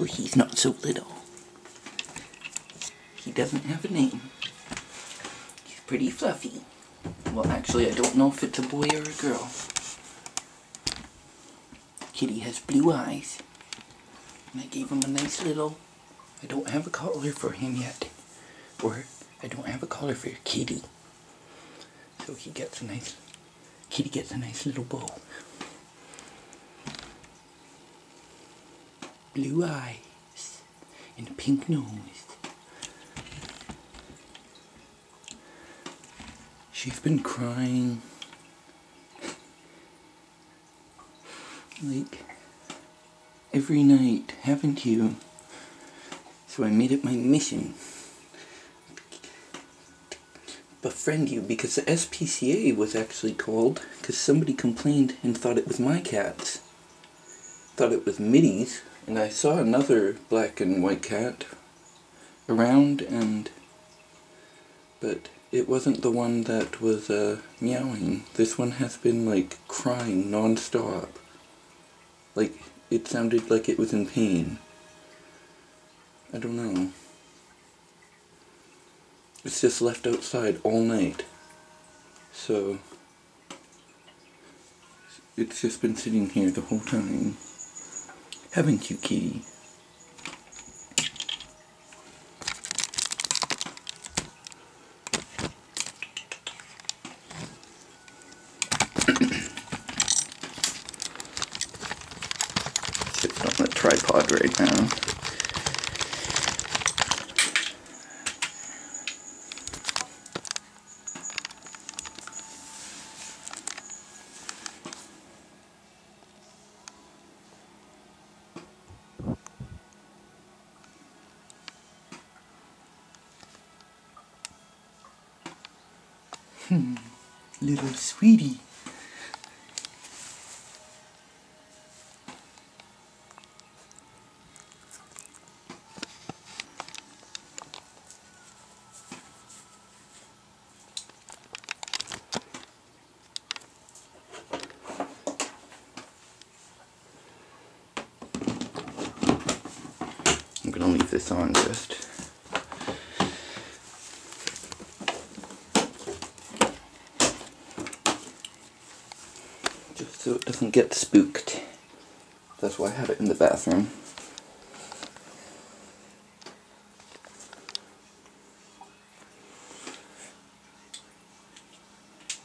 Well, he's not so little. He doesn't have a name. He's pretty fluffy. Well, actually, I don't know if it's a boy or a girl. Kitty has blue eyes. And I gave him a nice little... I don't have a collar for him yet. Or, I don't have a collar for your Kitty. So he gets a nice... Kitty gets a nice little bow. Blue eyes. And a pink nose. She's been crying. Like, every night, haven't you? So I made it my mission befriend you because the SPCA was actually called because somebody complained and thought it was my cats. Thought it was Mitty's and I saw another black and white cat around and but it wasn't the one that was uh, meowing. This one has been like crying non-stop. Like it sounded like it was in pain. I don't know. It's just left outside all night. So it's just been sitting here the whole time. Haven't you, kitty? On the tripod right now. Hmm, little sweetie. I'm gonna leave this on just. Just so it doesn't get spooked. That's why I have it in the bathroom.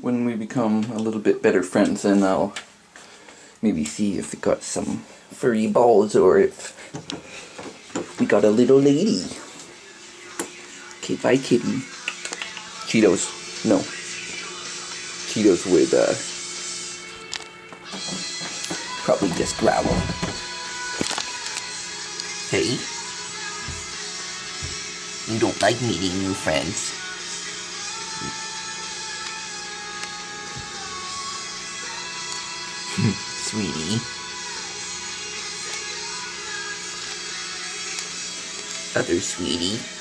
When we become a little bit better friends, then I'll maybe see if we got some furry balls or if we got a little lady. Okay, bye kitty. Cheetos. No. Cheetos with, uh, probably just growl. Hey? You don't like meeting new friends. Sweetie. Other sweetie.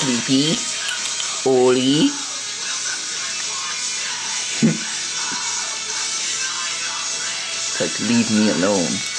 Sleepy. Ollie. like, leave me alone.